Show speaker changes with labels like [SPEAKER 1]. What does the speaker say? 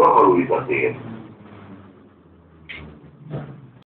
[SPEAKER 1] Gua kalau bisa sih.